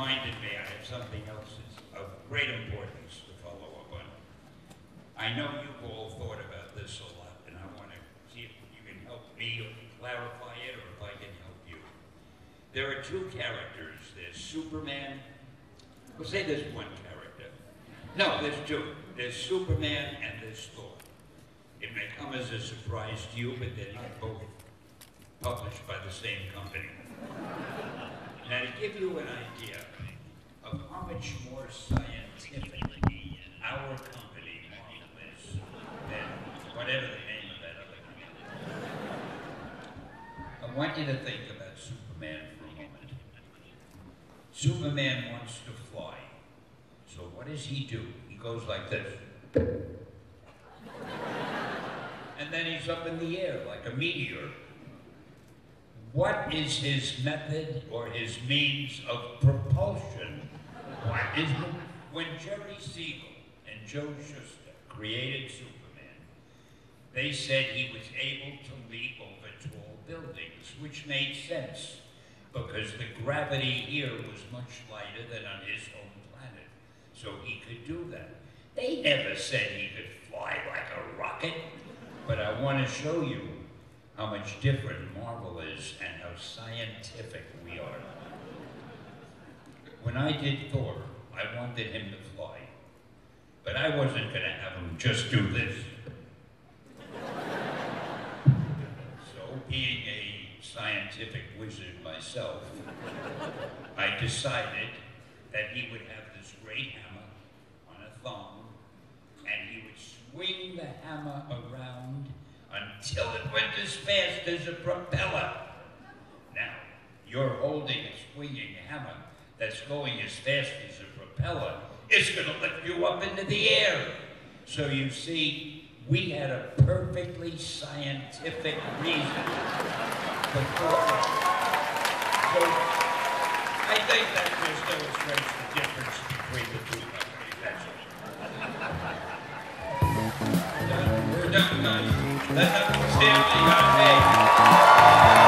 reminded me I have something else that's of great importance to follow up on. I know you've all thought about this a lot, and I want to see if you can help me clarify it, or if I can help you. There are two characters. There's Superman. Well, say there's one character. No, there's two. There's Superman and there's Thor. It may come as a surprise to you, but they're not both published by the same company. Give you an idea of how much more scientific our company is than whatever the name of that other company is. I want you to think about Superman for a moment. Superman wants to fly. So what does he do? He goes like this. And then he's up in the air like a meteor. What is his method or his means of propulsion? When Jerry Siegel and Joe Shuster created Superman, they said he was able to leap over tall buildings, which made sense because the gravity here was much lighter than on his home planet, so he could do that. They never said he could fly like a rocket, but I want to show you how much different Marvel is and how scientific we are. When I did Thor, I wanted him to fly, but I wasn't going to have him just do this. So, being a scientific wizard myself, I decided that he would have this great hammer on a thong, and he would swing the hammer around until it went as fast as a propeller. Now, you're holding a swinging hammer that's going as fast as a propeller. It's going to lift you up into the air. So you see, we had a perfectly scientific reason for Thor. So I think that just illustrates the difference between the two Let's have a stand for the United States.